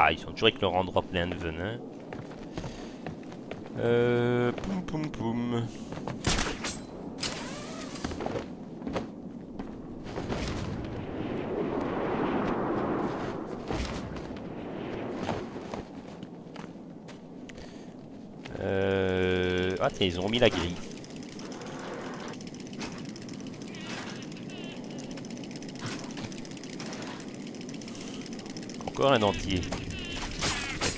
Ah, ils sont toujours avec leur endroit plein de venin. Euh... Poum poum poum. Euh... Ah ils ont remis la grille. Encore un entier.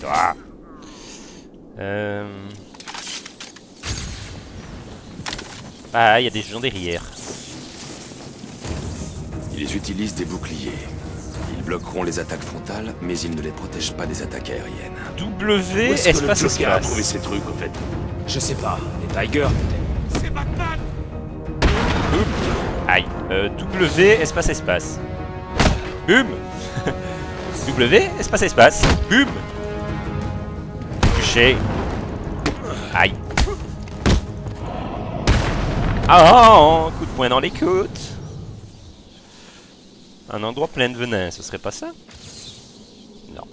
Toi euh... Ah, il y a des gens derrière. Ils utilisent des boucliers. Ils bloqueront les attaques frontales, mais ils ne les protègent pas des attaques aériennes. W, Où est-ce que le espace, Joker a espace. trouvé ces trucs, au fait? Je sais pas, les Tigers peut-être. C'est Batman Aïe. Euh, w, espace, espace. Bum W, espace, espace. Bum Touché. Aïe. Ah, coup de poing dans les côtes. Un endroit plein de venin, ce serait pas ça? Non.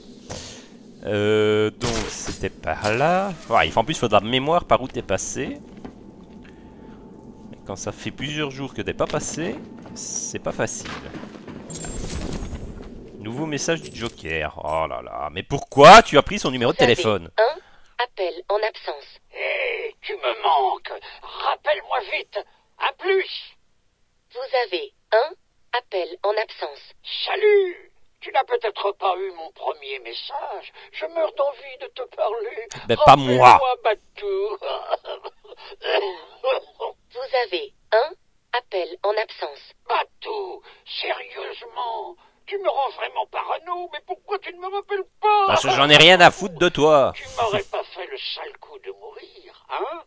Euh, donc, c'était par là. Ouais, en plus, il faudra mémoire par où t'es passé. Et quand ça fait plusieurs jours que t'es pas passé, c'est pas facile. Nouveau message du Joker. Oh là là, mais pourquoi tu as pris son numéro de téléphone? Un appel en absence. Hé, tu me manques Rappelle-moi vite À plus Vous avez un appel en absence. Salut Tu n'as peut-être pas eu mon premier message. Je meurs d'envie de te parler. Ben, pas moi. Rappelle-moi, Batou. Vous avez un appel en absence. Batou, sérieusement Tu me rends vraiment parano, mais pourquoi tu ne me rappelles pas Parce que j'en ai rien à foutre de toi. Tu m'aurais pas fait le sale coup de mourir, hein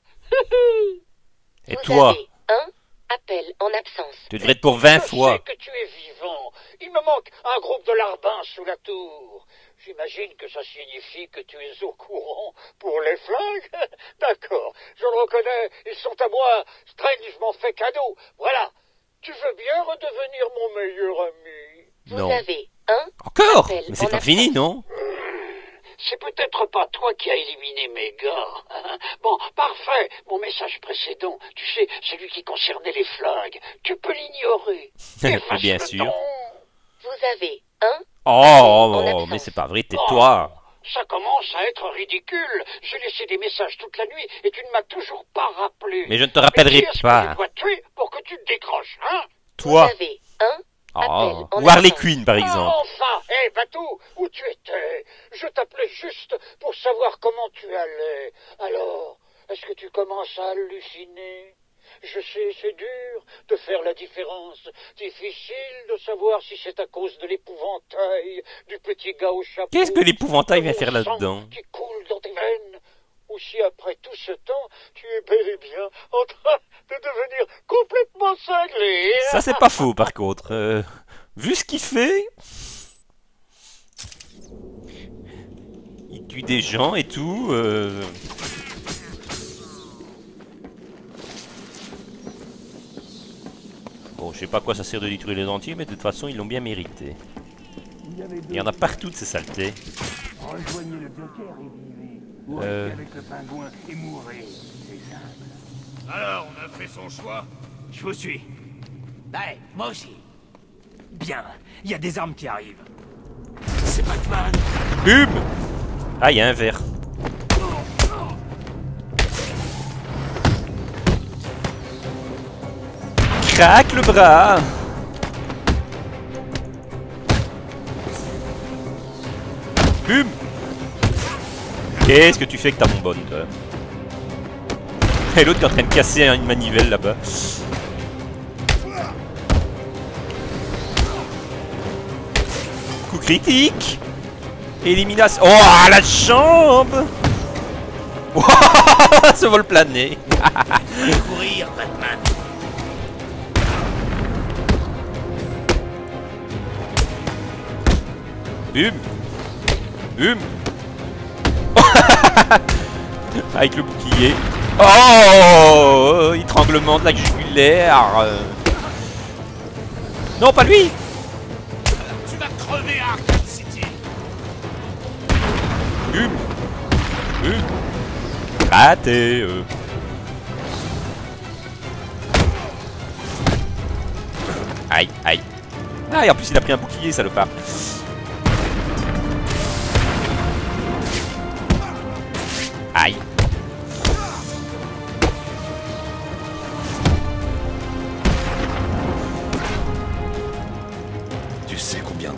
Et Vous toi avez un appel en absence. Tu devrais être pour 20 Je fois. sais que tu es vivant. Il me manque un groupe de larbins sous la tour. J'imagine que ça signifie que tu es au courant pour les flingues. D'accord, je le reconnais, ils sont à moi. Strange m'en fait cadeau. Voilà. Tu veux bien redevenir mon meilleur ami Vous Non. avez un Encore appel Mais c'est en pas fini, non C'est peut-être pas toi qui as éliminé mes gars. Bon, parfait. Mon message précédent, tu sais, celui qui concernait les flingues, tu peux l'ignorer. Bien sûr. Vous avez un Oh, oh, absence. mais c'est pas vrai, tais-toi. Ça commence à être ridicule. J'ai laissé des messages toute la nuit et tu ne m'as toujours pas rappelé. Mais je ne te rappellerai Mais qui pas. que je dois tuer pour que tu te décroches, hein? Toi. Vous avez un Oh. appel Ou Harley absence. Quinn, par Ah, exemple. enfin, hé, Batou, où tu étais Je t'appelais juste pour savoir comment tu allais. Alors, est-ce que tu commences à halluciner? Je sais, c'est dur de faire la différence. Difficile de savoir si c'est à cause de l'épouvantail du petit gars au chapeau. Qu'est-ce que l'épouvantail vient faire là-dedans? Qui coule dans tes veines? Ou si après tout ce temps, tu es bel et bien en train de devenir complètement cinglé. Ça, c'est pas faux, par contre. Euh, vu ce qu'il fait... Il tue des gens et tout. euh, Bon, je sais pas à quoi ça sert de détruire les entiers, mais de toute façon, ils l'ont bien mérité. Il y en a partout de ces saletés. Rejoignez le. Ou Euh. avec le pingouin et mourrez. C'est simple. Alors, on a fait son choix Je vous suis. Ouais, moi aussi. Bien, il y a des armes qui arrivent. C'est Batman Bum Ah, il y a un verre. Craque le bras Bum Qu'est-ce que tu fais avec ta bonbonne, toi Et l'autre qui est en train de casser une manivelle là-bas. Coup critique Élimination. Oh, la jambe Oh, Ce vol plané Courir, Batman. Bum Bum Avec le bouclier. Oh Étranglement de la jugulaire. Non, pas lui Tu vas crever à Arkham City Hum. Hum. Raté. euh. Aïe, aïe. Ah, et en plus, il a pris un bouclier, salopard.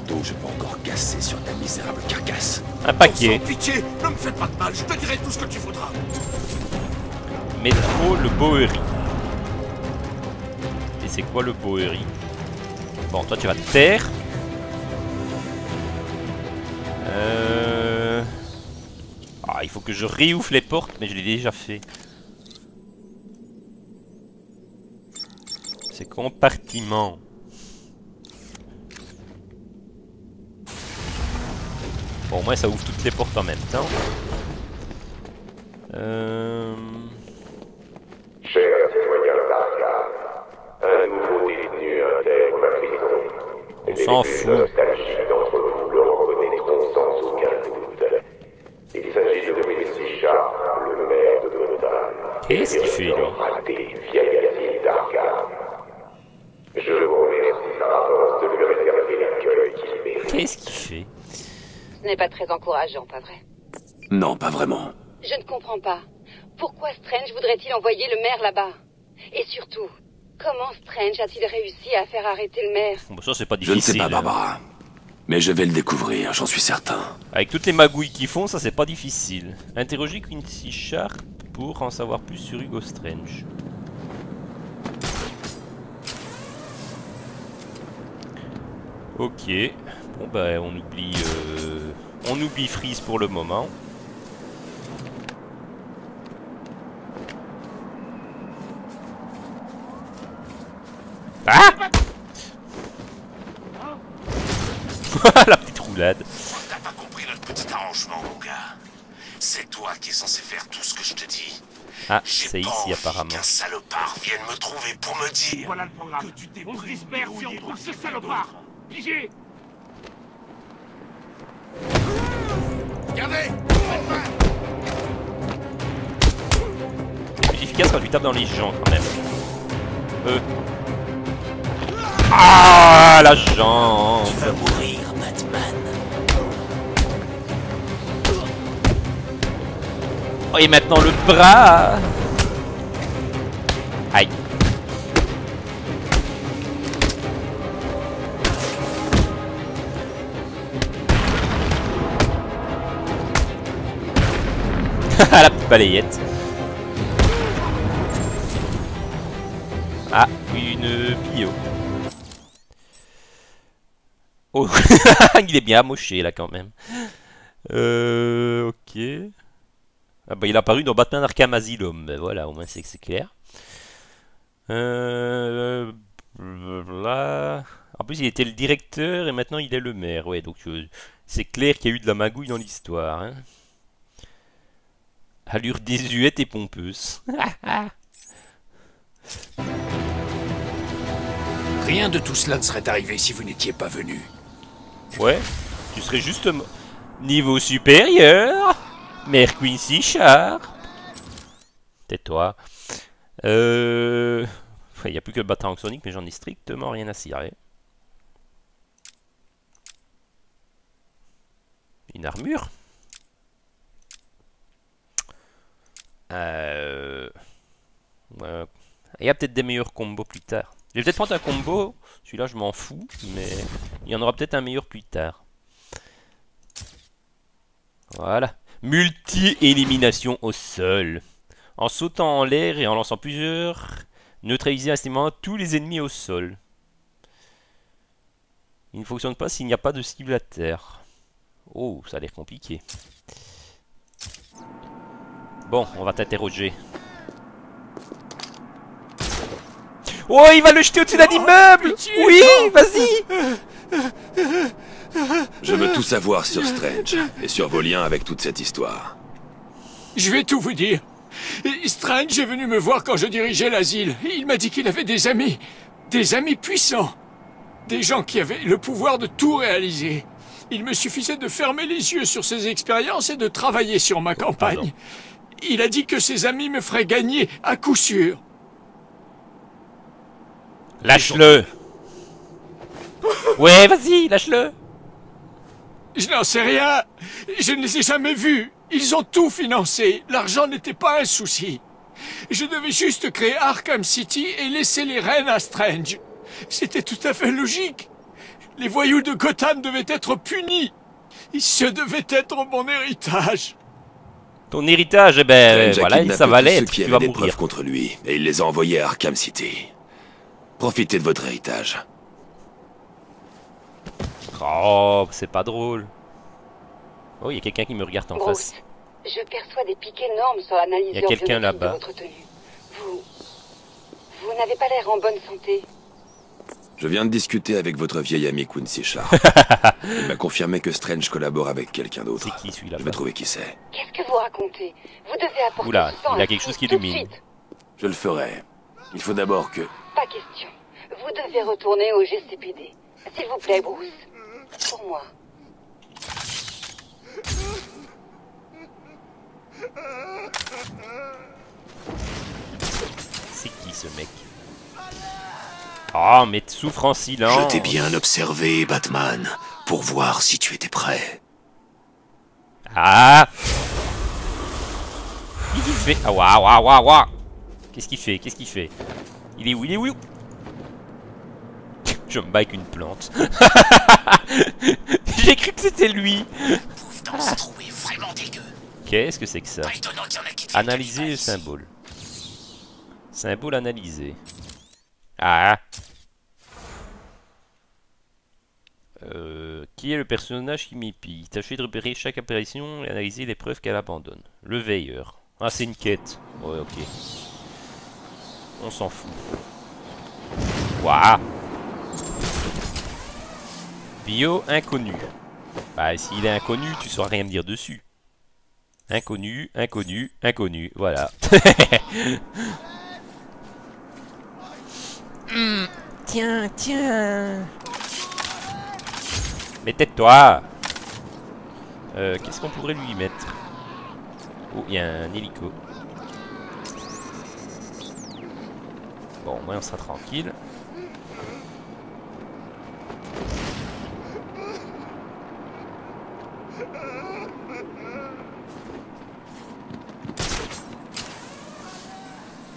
D'eau je peux encore casser sur ta misérable carcasse Un paquet. Sans pitié, ne me faites pas de mal, je te dirai tout ce que tu voudras. Métro le Bowery. Et c'est quoi le Bowery? Bon, toi tu vas te taire. Euh... Ah, il faut que je réouvre les portes, mais je l'ai déjà fait. C'est compartiment. Bon, au moins ça ouvre toutes les portes en même temps. Euh... Cher citoyen d'Arkham, un nouveau détenu intègre ma prison. On s'en fout. nostalgiques d'entre vous le reconnaîtront sans aucun doute. Il s'agit de Quincy Sharp, le maire de Gotham. Qu'est-ce qu'il fait, lui raté vieille asile d'Arkham. Je vous remercie par avance de lui réserver l'accueil qu'il mérite. Qu'est-ce qu'il fait? Ce n'est pas très encourageant, pas vrai Non, pas vraiment. Je ne comprends pas. Pourquoi Strange voudrait-il envoyer le maire là-bas? Et surtout, comment Strange a-t-il réussi à faire arrêter le maire? Bon, ça c'est pas Je difficile. ne sais pas, hein. Barbara. Mais je vais le découvrir, j'en suis certain. Avec toutes les magouilles qu'ils font, ça c'est pas difficile. Interroger Quincy Sharp pour en savoir plus sur Hugo Strange. Ok. Bon bah on oublie euh, on oublie Freeze pour le moment. Ah La petite roulade. T'as pas compris notre petit arrangement, mon gars. C'est toi qui es censé faire tout ce que je te dis. Ah, c'est ici apparemment. qu'un salopard vienne me trouver pour me dire Voilà le programme. que tu t'es On se pris disperse et on trouve ce salopard. Pigé Regardez C'est plus efficace quand tu tapes dans les gens quand même. Euh. Ah la jambe Tu vas mourir, Batman. Oh, Et maintenant le bras La petite balayette Ah, une bio. Oh, il est bien amoché là quand même. Euh, ok. Ah bah il est apparu dans Batman Arkham Asylum, ben voilà, au moins c'est clair. Euh, là. En plus il était le directeur et maintenant il est le maire, ouais, donc euh, c'est clair qu'il y a eu de la magouille dans l'histoire. Hein. Allure désuète et pompeuse. Rien de tout cela ne serait arrivé si vous n'étiez pas venu. ouais, tu serais justement niveau supérieur, Maire Quincy Sharp. Tais-toi. Euh... Il n'y a plus que le bâtard Sonic, mais j'en ai strictement rien à cirer. Une armure Euh... ouais. Il y a peut-être des meilleurs combos plus tard. Je vais peut-être prendre un combo, celui-là je m'en fous, mais il y en aura peut-être un meilleur plus tard. Voilà. Multi-élimination au sol. En sautant en l'air et en lançant plusieurs, neutraliser instantanément tous les ennemis au sol. Il ne fonctionne pas s'il n'y a pas de cible à terre. Oh, ça a l'air compliqué. Bon, on va t'interroger. Oh, il va le jeter au-dessus d'un immeuble Oui, vas-y Je veux tout savoir sur Strange et sur vos liens avec toute cette histoire. Je vais tout vous dire. Strange est venu me voir quand je dirigeais l'asile. Il m'a dit qu'il avait des amis. Des amis puissants. Des gens qui avaient le pouvoir de tout réaliser. Il me suffisait de fermer les yeux sur ses expériences et de travailler sur ma campagne. Il a dit que ses amis me feraient gagner à coup sûr. Lâche-le Ouais, vas-y, lâche-le Je n'en sais rien. Je ne les ai jamais vus. Ils ont tout financé. L'argent n'était pas un souci. Je devais juste créer Arkham City et laisser les rênes à Strange. C'était tout à fait logique. Les voyous de Gotham devaient être punis. Ce devait être mon héritage. Ton héritage, eh ben voilà, kidnappé ça va tous ceux l'être, qui tu vas des mourir. preuves contre lui, et il les a envoyés à Arkham City. Profitez de votre héritage. Oh, c'est pas drôle. Oh, il y a quelqu'un qui me regarde en Bruce, face. je perçois des pics énormes sur l'analyse Il de votre tenue. Vous... Vous n'avez pas l'air en bonne santé. Je viens de discuter avec votre vieil ami Quincy Sharp. il m'a confirmé que Strange collabore avec quelqu'un d'autre. C'est qui celui-là Je vais trouver qui c'est. Qu'est-ce que vous racontez? Vous devez apporter Oula, il a à quelque chose qui illumine. Je le ferai. Il faut d'abord que... Pas question. Vous devez retourner au GCPD. S'il vous plaît, Bruce. Pour moi. C'est qui ce mec? Oh, mais souffre en silence. Je t'ai bien observé, Batman, pour voir si tu étais prêt. Ah Qu'est-ce qu'il fait Ah, waouh, waouh, waouh, waouh Qu'est-ce qu'il fait Qu'est-ce qu'il fait? Il est où Il est où? Je me bats avec une plante. J'ai cru que c'était lui Pouf dans ce trou est vraiment dégueu. Qu'est-ce que c'est que ça? Analyser le symbole. Symbole analysé. Ah qui est le personnage qui m'épie Tâchez de repérer chaque apparition et analyser les preuves qu'elle abandonne. Le veilleur. Ah, c'est une quête. Ouais, ok. On s'en fout. Waouh Bio inconnu. Bah, s'il est inconnu, tu sauras rien me dire dessus. Inconnu, inconnu, inconnu. Voilà. Hmm, Tiens, tiens. Mais tais-toi euh, Qu'est-ce qu'on pourrait lui mettre? Oh, il y a un hélico. Bon, moi on sera tranquille.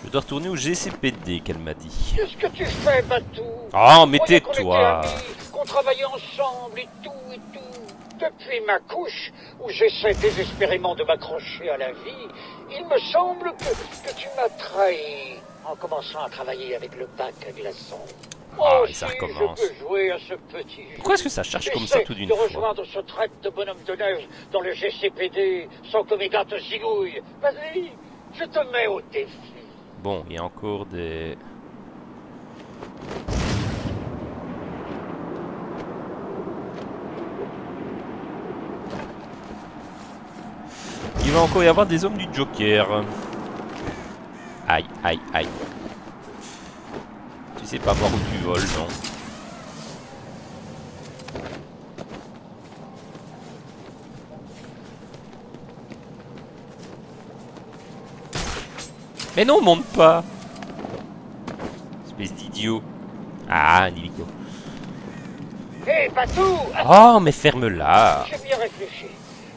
Je dois retourner au GCPD qu'elle m'a dit. Qu'est-ce que tu fais, Batou? Oh, mais tais-toi travaillait ensemble et tout et tout. Depuis ma couche, où j'essaie désespérément de m'accrocher à la vie, il me semble que, que tu m'as trahi en commençant à travailler avec le bac à glaçons. Ah, oh, ça si, recommence. je peux jouer à ce petit jeu. Pourquoi est-ce que ça charge comme ça tout d'une de fois rejoindre ce traite de bonhomme de neige dans le GCPD sans que mes gars te zigouillent. Vas-y, je te mets au défi. Bon, il y a encore des... va encore y avoir des hommes du Joker. Aïe, aïe, aïe. Tu sais pas voir où tu voles, non Mais non, monte pas Espèce d'idiot. Ah, un hélico. Hé, Batou Oh, mais ferme-la J'ai bien réfléchi.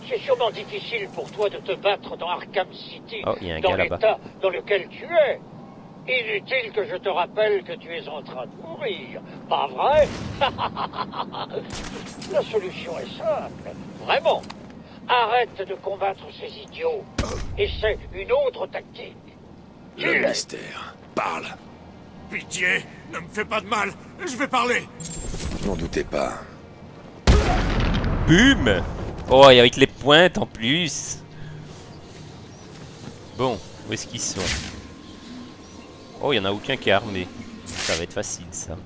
C'est sûrement difficile pour toi de te battre dans Arkham City, Oh, il y a un dans gars là-bas. l'état dans lequel tu es. Inutile que je te rappelle que tu es en train de mourir, pas vrai? La solution est simple, vraiment. Arrête de combattre ces idiots. Essaie une autre tactique. Le mystère. Parle. Pitié, ne me fais pas de mal. Je vais parler. Je n'en doutais pas. Bum Oh, et avec les pointes en plus Bon, où est-ce qu'ils sont? Oh, il y en a aucun qui est armé. Ça va être facile, ça.